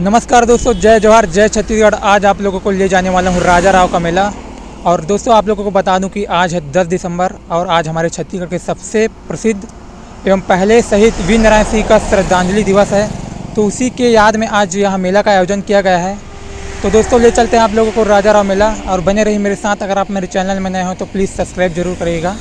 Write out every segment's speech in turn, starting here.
नमस्कार दोस्तों, जय जवाहर जय छत्तीसगढ़। आज आप लोगों को ले जाने वाला हूँ राजा राव का मेला। और दोस्तों, आप लोगों को बता दूँ कि आज है 10 दिसंबर और आज हमारे छत्तीसगढ़ के सबसे प्रसिद्ध एवं पहले शहीद वीर नारायण सिंह का श्रद्धांजलि दिवस है। तो उसी के याद में आज यहाँ मेला का आयोजन किया गया है। तो दोस्तों, ले चलते हैं आप लोगों को राजा राव मेला। और बने रही मेरे साथ। अगर आप मेरे चैनल में नए हों तो प्लीज़ सब्सक्राइब ज़रूर करिएगा।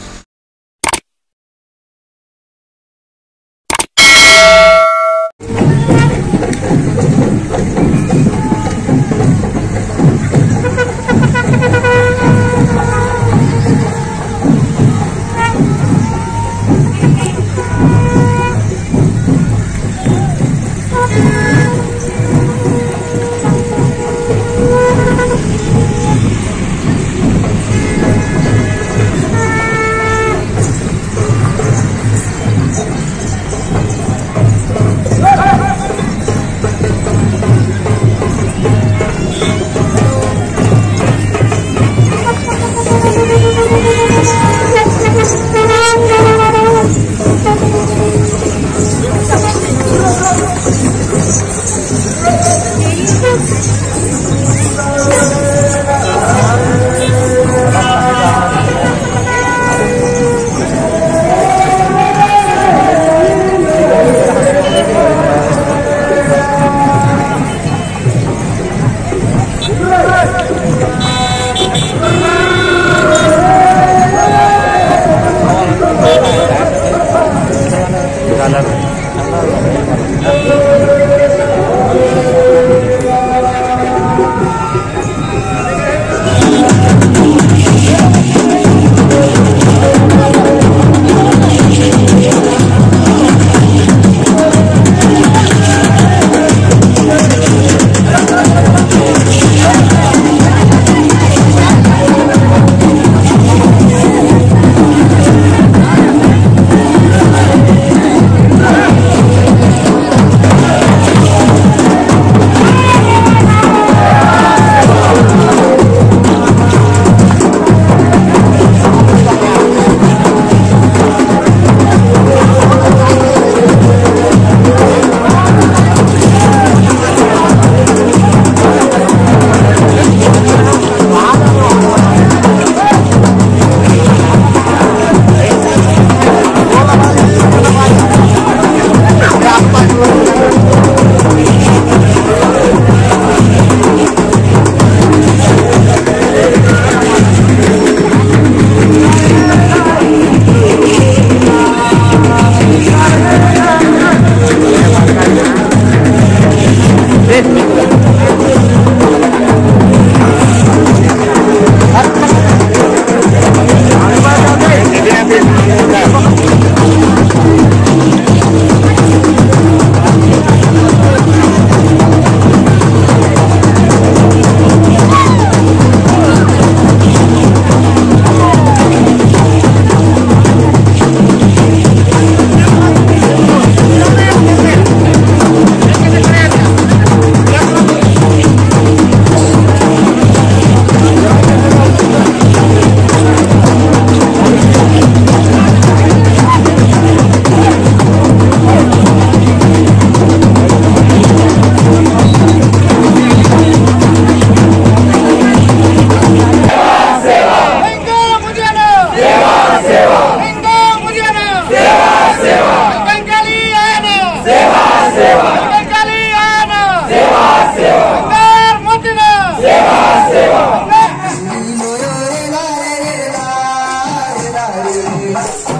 this.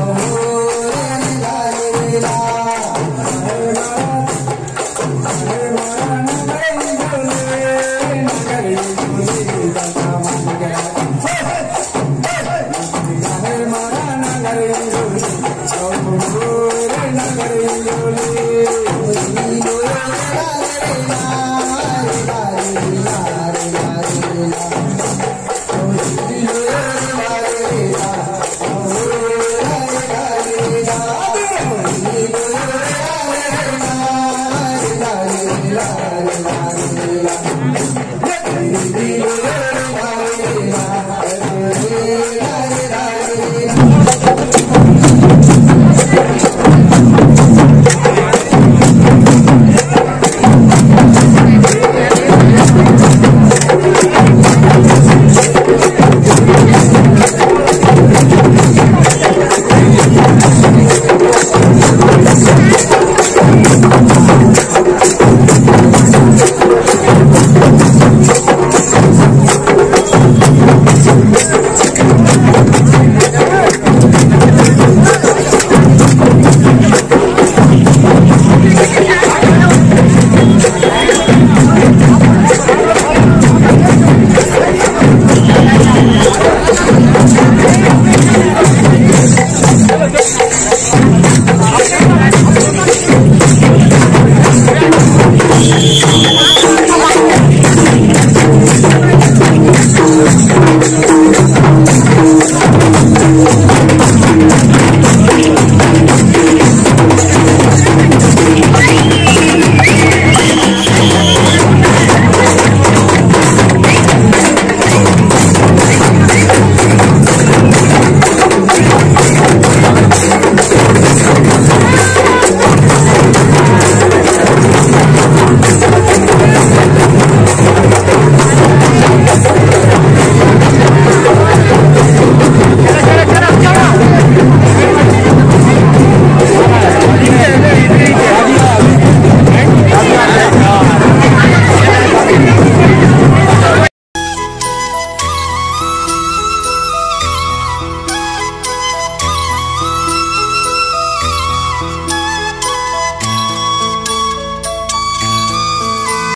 You.